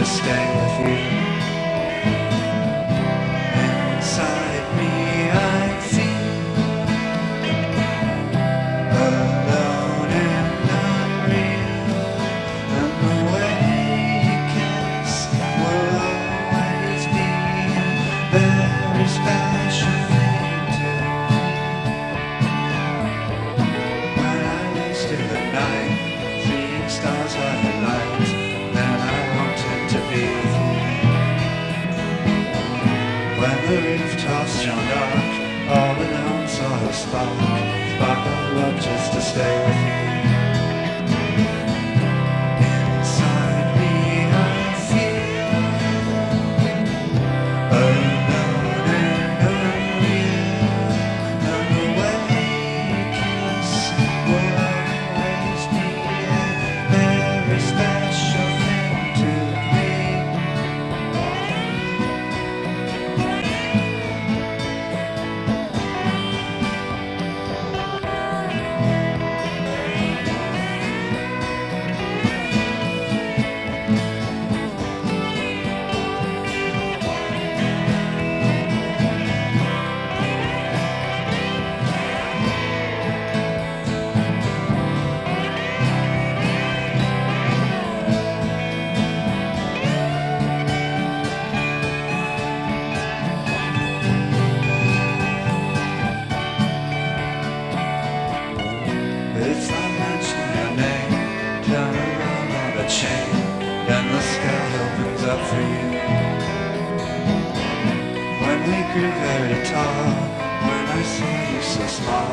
to stay with you. Inside me, I feel alone and. And the way you kiss will always be When the rooftops shone dark, all the alone saw a spark, spark of love just to stay with you. For you. When we grew very tall, when I saw you so small,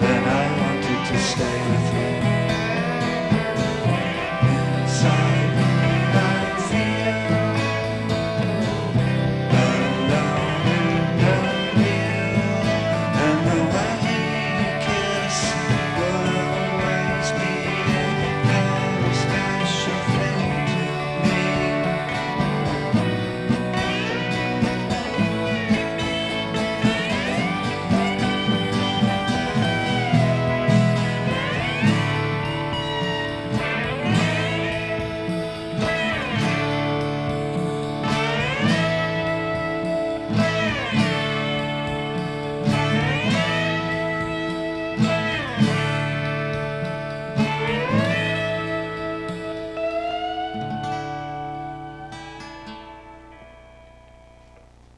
then I wanted to stay.